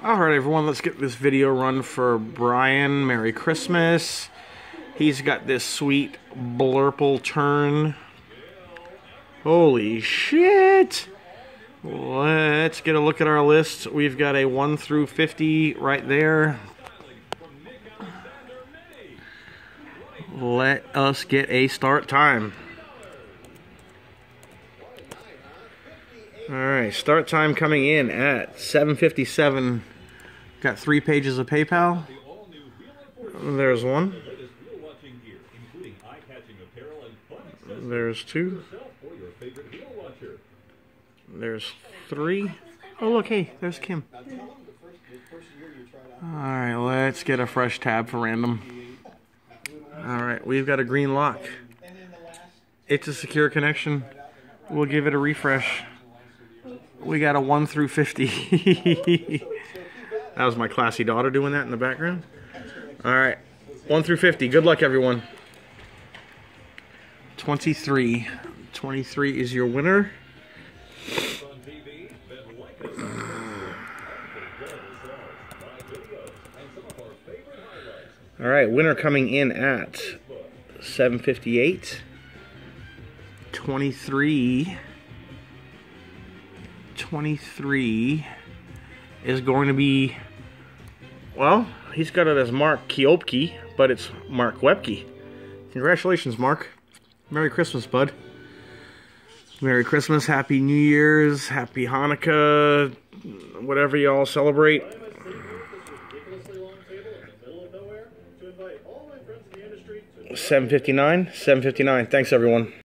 Alright everyone, let's get this video run for Bryan. Merry Christmas. He's got this sweet blurple tern. Holy shit! Let's get a look at our list. We've got a 1 through 50 right there. Let us get a start time. All right, start time coming in at 7:57. Got three pages of PayPal. There's one. There's two. There's three. Oh look, hey, there's Kim. All right, let's get a fresh tab for random. All right, we've got a green lock. It's a secure connection. We'll give it a refresh. We got a 1 through 50. that was my classy daughter doing that in the background. All right. 1 through 50. Good luck, everyone. 23. 23 is your winner. All right, winner coming in at 758. 23 23 is going to be, well, he's got it as Mark Kiopke, but it's Mark Webke. Congratulations, Mark. Merry Christmas, bud. Merry Christmas, Happy New Year's, Happy Hanukkah, whatever y'all celebrate. Seven fifty nine. Seven fifty nine. Thanks, everyone.